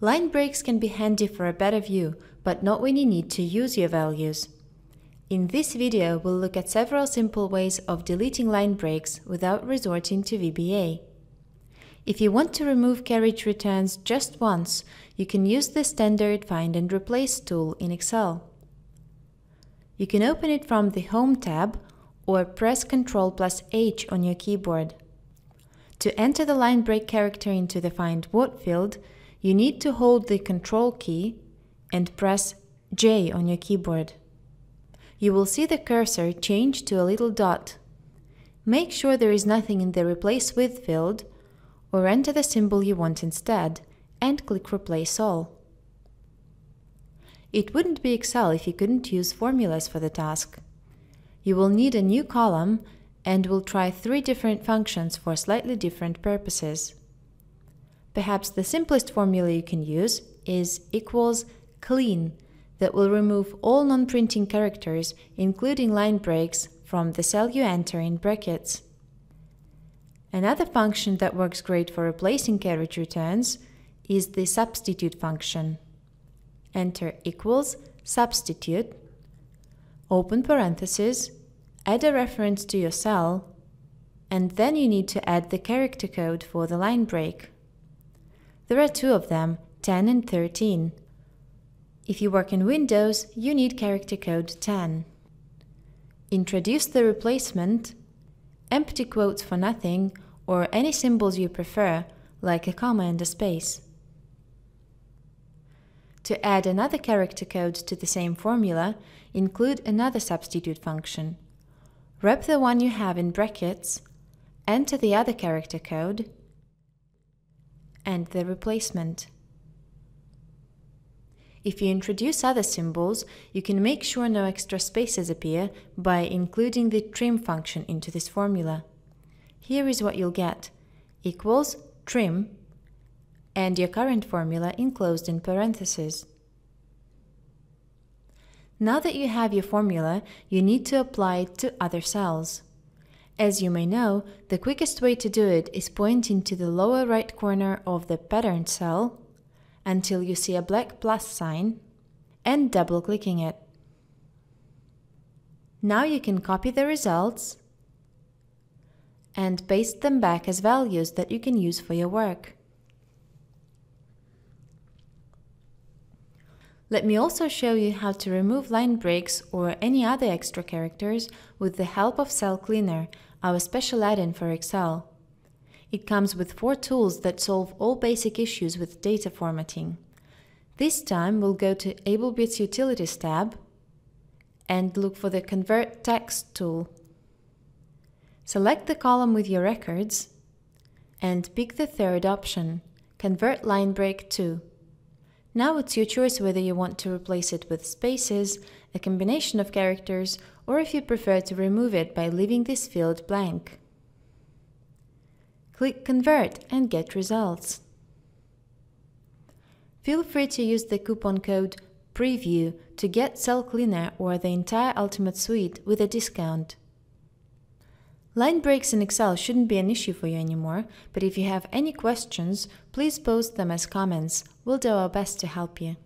Line breaks can be handy for a better view, but not when you need to use your values. In this video, we'll look at several simple ways of deleting line breaks without resorting to VBA. If you want to remove carriage returns just once, you can use the standard Find and Replace tool in Excel. You can open it from the Home tab or press Ctrl plus H on your keyboard. To enter the line break character into the Find What field, you need to hold the Control key and press J on your keyboard. You will see the cursor change to a little dot. Make sure there is nothing in the Replace With field or enter the symbol you want instead and click Replace All. It wouldn't be Excel if you couldn't use formulas for the task. You will need a new column and will try three different functions for slightly different purposes. Perhaps the simplest formula you can use is equals clean that will remove all non-printing characters, including line breaks, from the cell you enter in brackets. Another function that works great for replacing carriage returns is the substitute function. Enter equals substitute, open parenthesis, add a reference to your cell, and then you need to add the character code for the line break. There are two of them, 10 and 13. If you work in Windows, you need character code 10. Introduce the replacement, empty quotes for nothing, or any symbols you prefer, like a comma and a space. To add another character code to the same formula, include another substitute function. Wrap the one you have in brackets, enter the other character code, and the replacement. If you introduce other symbols, you can make sure no extra spaces appear by including the trim function into this formula here is what you'll get. Equals trim and your current formula enclosed in parentheses. Now that you have your formula, you need to apply it to other cells. As you may know, the quickest way to do it is pointing to the lower right corner of the pattern cell until you see a black plus sign and double-clicking it. Now you can copy the results and paste them back as values that you can use for your work. Let me also show you how to remove line breaks or any other extra characters with the help of Cell Cleaner, our special add-in for Excel. It comes with four tools that solve all basic issues with data formatting. This time we'll go to AbleBits Utilities tab and look for the Convert Text tool. Select the column with your records and pick the third option, Convert Line Break to. Now it's your choice whether you want to replace it with spaces, a combination of characters, or if you prefer to remove it by leaving this field blank. Click Convert and get results. Feel free to use the coupon code PREVIEW to get Cell Cleaner or the entire Ultimate Suite with a discount. Line breaks in Excel shouldn't be an issue for you anymore, but if you have any questions, please post them as comments. We'll do our best to help you.